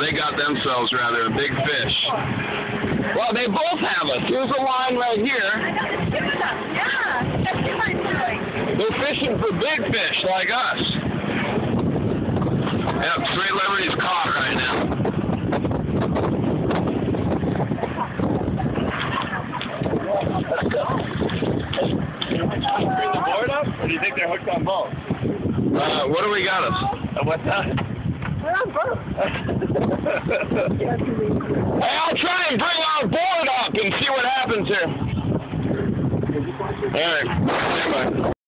they got themselves rather a big fish. Well, they both have us. Here's a line right here. Yeah, that's what I'm doing. They're fishing for big fish like us. Yep, Sweet Liberty's caught right now. Bring the board up, or do you think they're hooked on both? Uh, what do we got us? Uh, what's that? Hey, I'll try and bring our board up and see what happens here. All right.